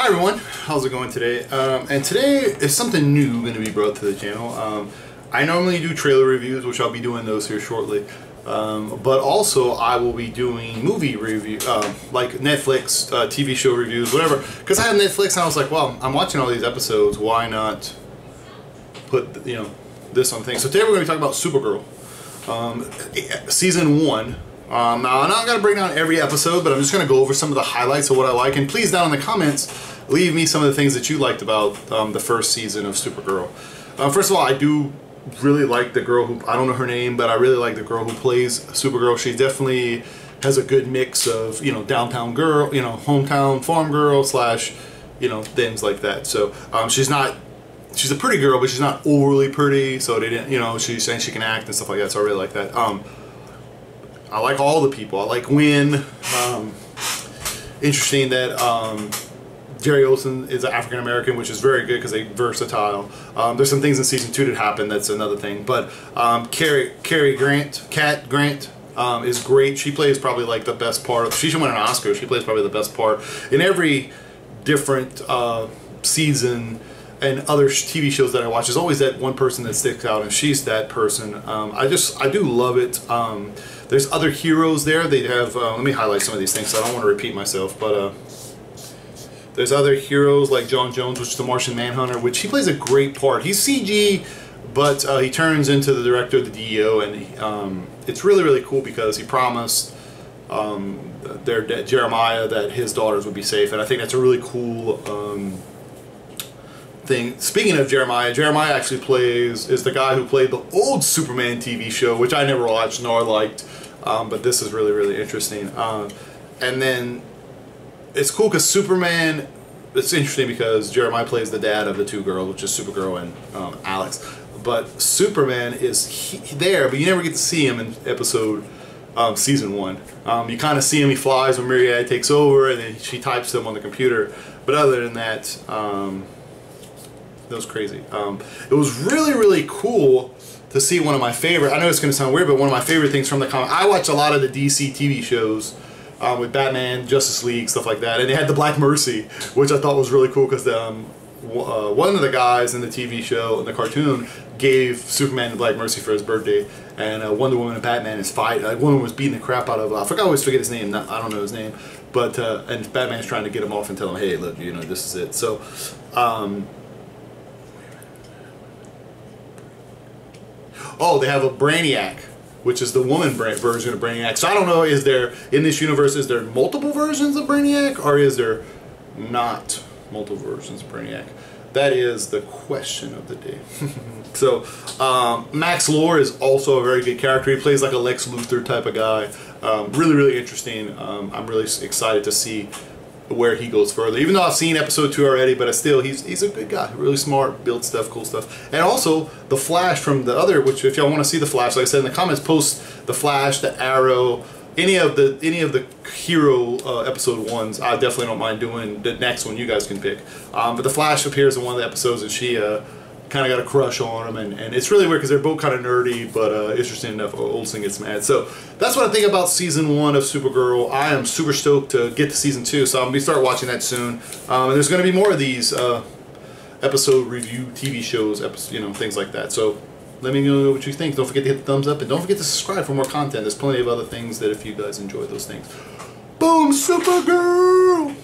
Hi everyone, how's it going today? Um, and today is something new going to be brought to the channel. Um, I normally do trailer reviews, which I'll be doing those here shortly. Um, but also I will be doing movie review, uh, like Netflix, uh, TV show reviews, whatever. Because I have Netflix and I was like, well, I'm watching all these episodes, why not put, you know, this on things. So today we're going to be talking about Supergirl. Um, season 1. Um, now, I'm not going to break down every episode, but I'm just going to go over some of the highlights of what I like. And please, down in the comments, leave me some of the things that you liked about um, the first season of Supergirl. Uh, first of all, I do really like the girl who, I don't know her name, but I really like the girl who plays Supergirl. She definitely has a good mix of, you know, downtown girl, you know, hometown farm girl slash, you know, things like that. So um, she's not she's a pretty girl, but she's not overly pretty. So they didn't, you know, she's saying she can act and stuff like that. So I really like that. Um, I like all the people. I like Winn. Um, interesting that um, Jerry Olsen is African American, which is very good because they're versatile. Um, there's some things in season two that happen. That's another thing. But um, Cary Cary Grant, Cat Grant. Um, is great. She plays probably like the best part. She should win an Oscar. She plays probably the best part in every different uh, season and other TV shows that I watch. There's always that one person that sticks out, and she's that person. Um, I just I do love it. Um, there's other heroes there. They have. Uh, let me highlight some of these things. So I don't want to repeat myself, but. Uh, there's other heroes like J'onn J'onzz, which is the Martian Manhunter, which he plays a great part. He's CG, but uh, he turns into the director of the DEO, and um, it's really, really cool because he promised um, their Jeremiah that his daughters would be safe, and I think that's a really cool um, thing. Speaking of Jeremiah, Jeremiah actually plays is the guy who played the old Superman TV show, which I never watched nor liked, um, but this is really, really interesting. Uh, and then it's cool because Superman. It's interesting because Jeremiah plays the dad of the two girls, which is Supergirl and um, Alex. But Superman is he, there, but you never get to see him in episode um, season one. Um, you kind of see him, he flies when Myriad takes over, and then she types him on the computer. But other than that, um, that was crazy. Um, it was really, really cool to see one of my favorite, I know it's going to sound weird, but one of my favorite things from the comic. I watch a lot of the DC TV shows um, with Batman, Justice League, stuff like that. And they had the Black Mercy, which I thought was really cool because um, uh, one of the guys in the TV show, in the cartoon, gave Superman the Black Mercy for his birthday. And uh, Wonder Woman and Batman is fight. Like, Wonder Woman was beating the crap out of. Uh, I forgot. I always forget his name. Not, I don't know his name. But uh, and Batman's trying to get him off and tell him, hey, look, you know, this is it. So. Um, oh, they have a Brainiac which is the woman version of Brainiac. So I don't know, is there, in this universe, is there multiple versions of Brainiac, or is there not multiple versions of Brainiac? That is the question of the day. so, um, Max Lord is also a very good character. He plays like a Lex Luthor type of guy. Um, really, really interesting. Um, I'm really excited to see where he goes further. Even though I've seen episode two already, but still, he's he's a good guy, really smart, builds stuff, cool stuff. And also the Flash from the other, which if y'all want to see the Flash, like I said in the comments, post the Flash, the Arrow, any of the any of the hero uh, episode ones. I definitely don't mind doing the next one. You guys can pick. Um, but the Flash appears in one of the episodes, and she. Uh, kind of got a crush on him, and, and it's really weird because they're both kind of nerdy, but uh, interesting enough, Olsen gets mad. So that's what I think about season one of Supergirl. I am super stoked to get to season two, so I'm to start watching that soon. Um, and there's going to be more of these uh, episode review TV shows, episode, you know, things like that. So let me know what you think. Don't forget to hit the thumbs up, and don't forget to subscribe for more content. There's plenty of other things that if you guys enjoy those things. Boom, Supergirl!